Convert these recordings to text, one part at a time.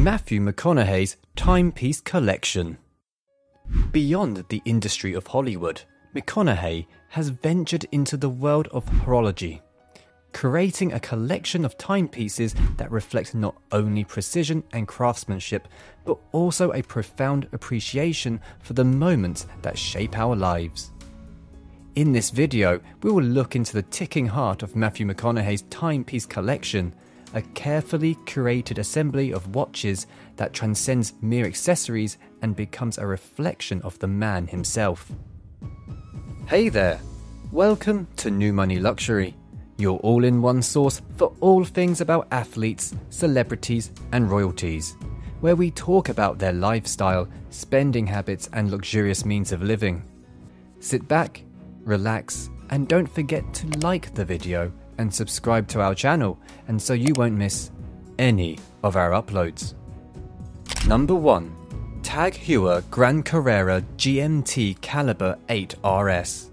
Matthew McConaughey's Timepiece Collection. Beyond the industry of Hollywood, McConaughey has ventured into the world of horology, creating a collection of timepieces that reflect not only precision and craftsmanship, but also a profound appreciation for the moments that shape our lives. In this video, we will look into the ticking heart of Matthew McConaughey's timepiece collection, a carefully curated assembly of watches that transcends mere accessories and becomes a reflection of the man himself. Hey there! Welcome to New Money Luxury, your all in one source for all things about athletes, celebrities, and royalties, where we talk about their lifestyle, spending habits, and luxurious means of living. Sit back relax, and don't forget to like the video and subscribe to our channel, and so you won't miss any of our uploads. Number 1 Tag Heuer Gran Carrera GMT Caliber 8 RS.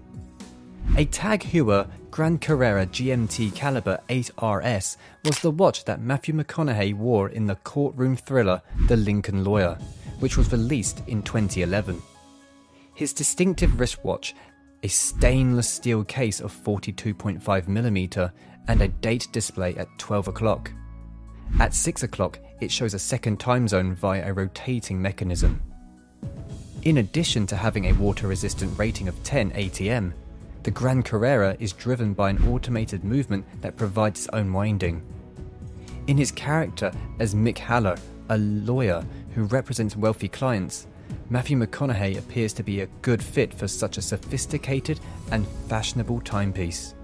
A Tag Heuer Gran Carrera GMT Caliber 8 RS was the watch that Matthew McConaughey wore in the courtroom thriller The Lincoln Lawyer, which was released in 2011. His distinctive wristwatch a stainless steel case of 42.5mm, and a date display at 12 o'clock. At 6 o'clock, it shows a second time zone via a rotating mechanism. In addition to having a water resistant rating of 10 ATM, the Gran Carrera is driven by an automated movement that provides its own winding. In his character as Mick Haller, a lawyer who represents wealthy clients, Matthew McConaughey appears to be a good fit for such a sophisticated and fashionable timepiece.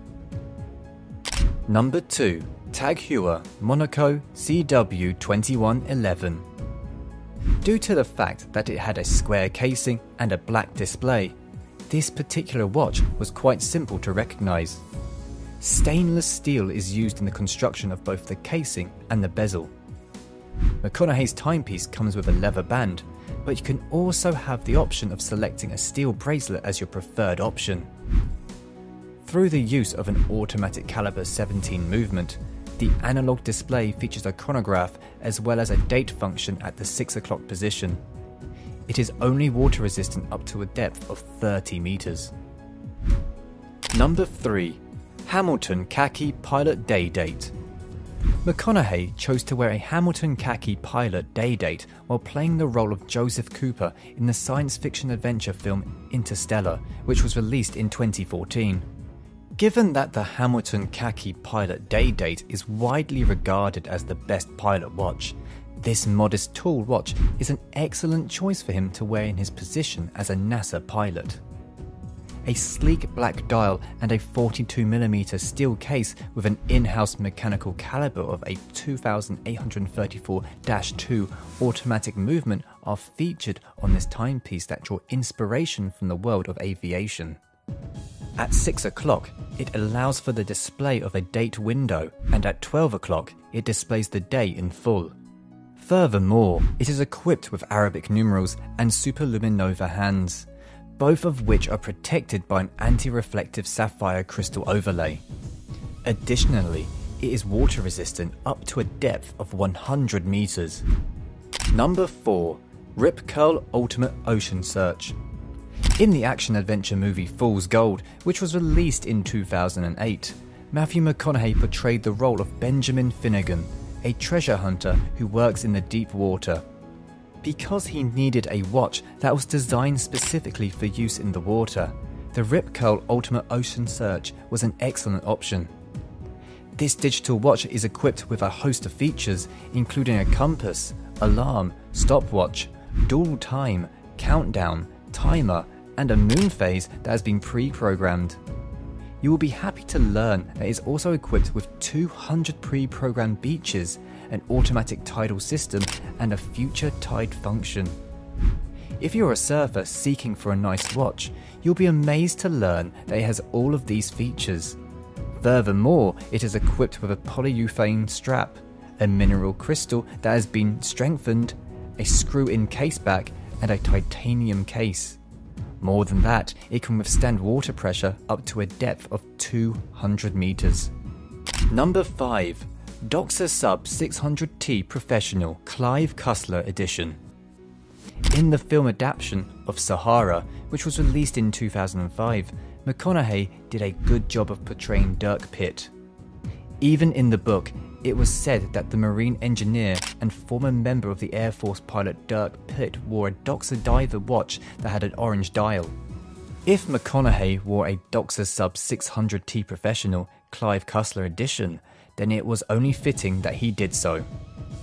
Number 2 Tag Heuer Monaco CW2111. Due to the fact that it had a square casing and a black display, this particular watch was quite simple to recognize. Stainless steel is used in the construction of both the casing and the bezel. McConaughey's timepiece comes with a leather band, but you can also have the option of selecting a steel bracelet as your preferred option. Through the use of an automatic caliber 17 movement, the analog display features a chronograph as well as a date function at the 6 o'clock position. It is only water resistant up to a depth of 30 meters. Number 3 Hamilton Khaki Pilot Day Date McConaughey chose to wear a Hamilton khaki pilot day date while playing the role of Joseph Cooper in the science fiction adventure film Interstellar, which was released in 2014. Given that the Hamilton khaki pilot day date is widely regarded as the best pilot watch, this modest tool watch is an excellent choice for him to wear in his position as a NASA pilot a sleek black dial, and a 42mm steel case with an in house mechanical caliber of a 2834 2 automatic movement are featured on this timepiece that draw inspiration from the world of aviation. At 6 o'clock, it allows for the display of a date window, and at 12 o'clock, it displays the day in full. Furthermore, it is equipped with Arabic numerals and superluminova hands both of which are protected by an anti-reflective sapphire crystal overlay. Additionally, it is water resistant up to a depth of 100 meters. Number 4. Rip Curl Ultimate Ocean Search. In the action adventure movie Fool's Gold, which was released in 2008, Matthew McConaughey portrayed the role of Benjamin Finnegan, a treasure hunter who works in the deep water because he needed a watch that was designed specifically for use in the water, the Rip Curl Ultimate Ocean Search was an excellent option. This digital watch is equipped with a host of features, including a compass, alarm, stopwatch, dual time, countdown, timer, and a moon phase that has been pre programmed. You will be happy to learn that it is also equipped with 200 pre programmed beaches an automatic tidal system, and a future tide function. If you're a surfer seeking for a nice watch, you'll be amazed to learn that it has all of these features. Furthermore, it is equipped with a polyurethane strap, a mineral crystal that has been strengthened, a screw in case back, and a titanium case. More than that, it can withstand water pressure up to a depth of 200 meters. Number 5 Doxa Sub 600T Professional Clive Cussler Edition. In the film adaptation of Sahara, which was released in 2005, McConaughey did a good job of portraying Dirk Pitt. Even in the book, it was said that the Marine engineer and former member of the Air Force pilot Dirk Pitt wore a Doxa diver watch that had an orange dial. If McConaughey wore a Doxa Sub 600T Professional Clive Cussler edition, then it was only fitting that he did so.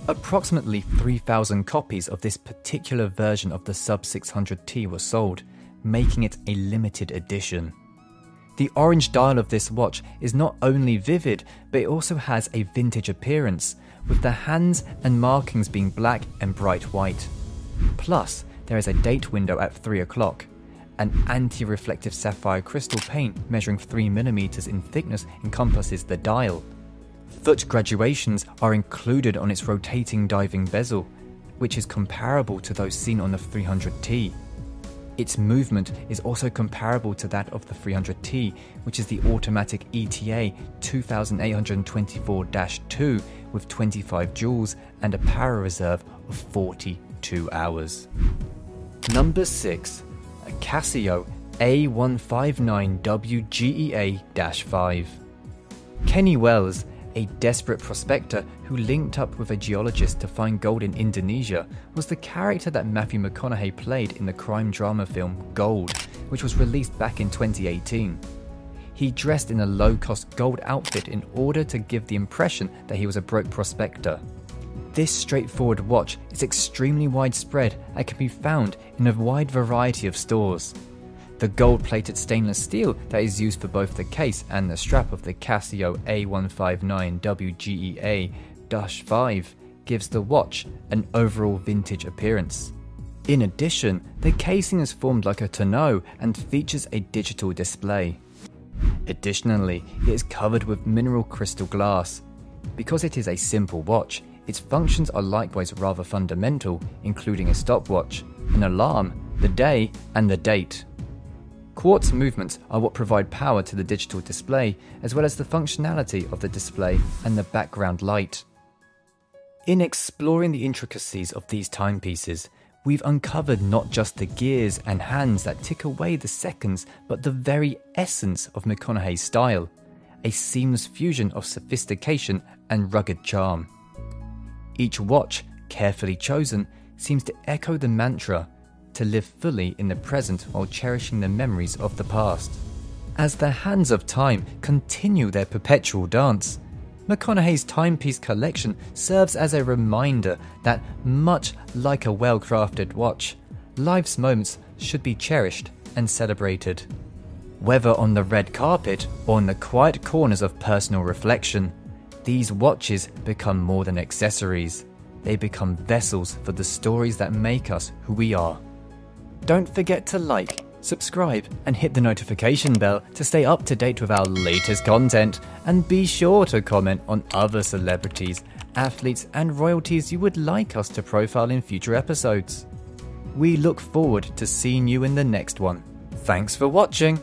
Approximately 3,000 copies of this particular version of the Sub 600T were sold, making it a limited edition. The orange dial of this watch is not only vivid, but it also has a vintage appearance, with the hands and markings being black and bright white. Plus, there is a date window at 3 o'clock. An anti reflective sapphire crystal paint measuring 3mm in thickness encompasses the dial. Foot graduations are included on its rotating diving bezel, which is comparable to those seen on the 300T. Its movement is also comparable to that of the 300T, which is the automatic ETA 2824 2 with 25 jewels and a power reserve of 42 hours. Number 6. A Casio A159WGEA 5. Kenny Wells a desperate prospector who linked up with a geologist to find gold in Indonesia, was the character that Matthew McConaughey played in the crime drama film Gold, which was released back in 2018. He dressed in a low cost gold outfit in order to give the impression that he was a broke prospector. This straightforward watch is extremely widespread and can be found in a wide variety of stores. The gold plated stainless steel that is used for both the case and the strap of the Casio A159 WGEA 5 gives the watch an overall vintage appearance. In addition, the casing is formed like a tonneau and features a digital display. Additionally, it is covered with mineral crystal glass. Because it is a simple watch, its functions are likewise rather fundamental, including a stopwatch, an alarm, the day, and the date. Quartz movements are what provide power to the digital display, as well as the functionality of the display and the background light. In exploring the intricacies of these timepieces, we've uncovered not just the gears and hands that tick away the seconds, but the very essence of McConaughey's style a seamless fusion of sophistication and rugged charm. Each watch, carefully chosen, seems to echo the mantra to live fully in the present while cherishing the memories of the past. As the hands of time continue their perpetual dance, McConaughey's timepiece collection serves as a reminder that, much like a well crafted watch, life's moments should be cherished and celebrated. Whether on the red carpet or in the quiet corners of personal reflection, these watches become more than accessories. They become vessels for the stories that make us who we are. Don't forget to like, subscribe, and hit the notification bell to stay up to date with our latest content. And be sure to comment on other celebrities, athletes, and royalties you would like us to profile in future episodes. We look forward to seeing you in the next one. Thanks for watching!